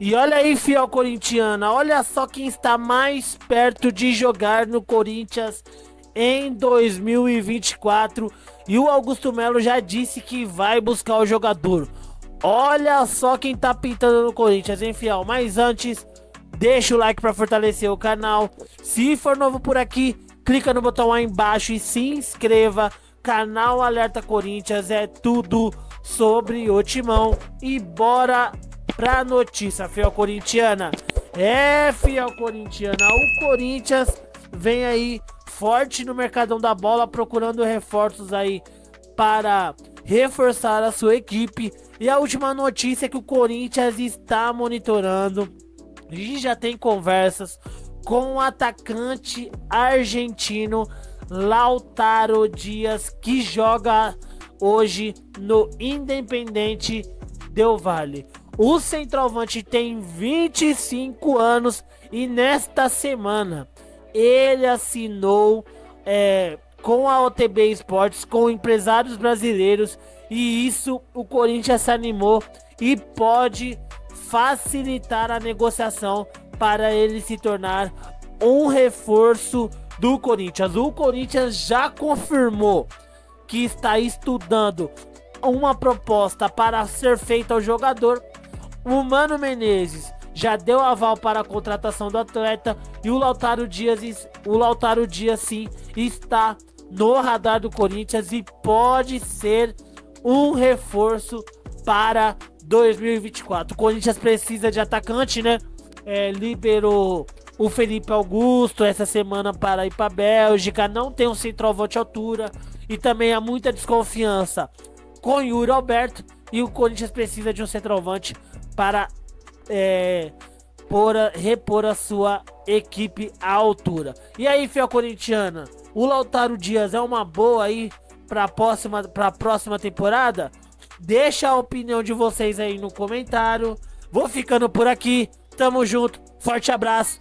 E olha aí, fiel corintiana, olha só quem está mais perto de jogar no Corinthians em 2024. E o Augusto Melo já disse que vai buscar o jogador. Olha só quem tá pintando no Corinthians, hein, fiel? Mas antes, deixa o like para fortalecer o canal. Se for novo por aqui, clica no botão aí embaixo e se inscreva. Canal Alerta Corinthians é tudo sobre o Timão. E bora pra notícia, fiel corintiana. É, fiel corintiana, o Corinthians vem aí forte no mercadão da bola, procurando reforços aí para reforçar a sua equipe. E a última notícia é que o Corinthians está monitorando e já tem conversas com o atacante argentino Lautaro Dias, que joga hoje no Independente Del Valle. O centroavante tem 25 anos e nesta semana ele assinou é, com a OTB Esportes, com empresários brasileiros, e isso o Corinthians se animou e pode facilitar a negociação para ele se tornar um reforço do Corinthians. O Corinthians já confirmou que está estudando uma proposta para ser feita ao jogador. O Mano Menezes já deu aval para a contratação do atleta e o Lautaro Dias, o Lautaro Dias sim está no radar do Corinthians e pode ser um reforço para 2024. O Corinthians precisa de atacante, né? É, liberou o Felipe Augusto essa semana para ir para a Bélgica. Não tem um centroavante altura e também há muita desconfiança com Yuri Alberto. E o Corinthians precisa de um centroavante para é, por, repor a sua equipe à altura. E aí, fiel corintiana, o Lautaro Dias é uma boa aí para a próxima, próxima temporada? Deixa a opinião de vocês aí no comentário. Vou ficando por aqui. Tamo junto. Forte abraço.